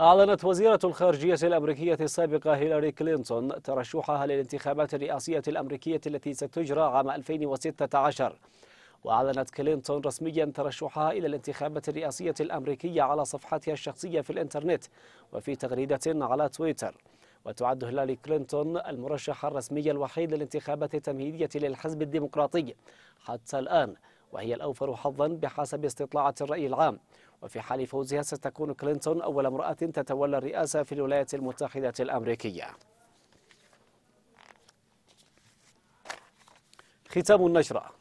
أعلنت وزيرة الخارجية الأمريكية السابقة هيلاري كلينتون ترشحها للانتخابات الرئاسية الأمريكية التي ستجرى عام 2016 وأعلنت كلينتون رسميا ترشحها إلى الانتخابات الرئاسية الأمريكية على صفحتها الشخصية في الإنترنت وفي تغريدة على تويتر. وتعد هيلاري كلينتون المرشح الرسمي الوحيد للانتخابات التمهيدية للحزب الديمقراطي حتى الآن. وهي الأوفر حظا بحسب استطلاعات الرأي العام. وفي حال فوزها ستكون كلينتون أول امرأة تتولى الرئاسة في الولايات المتحدة الأمريكية. ختام النشرة.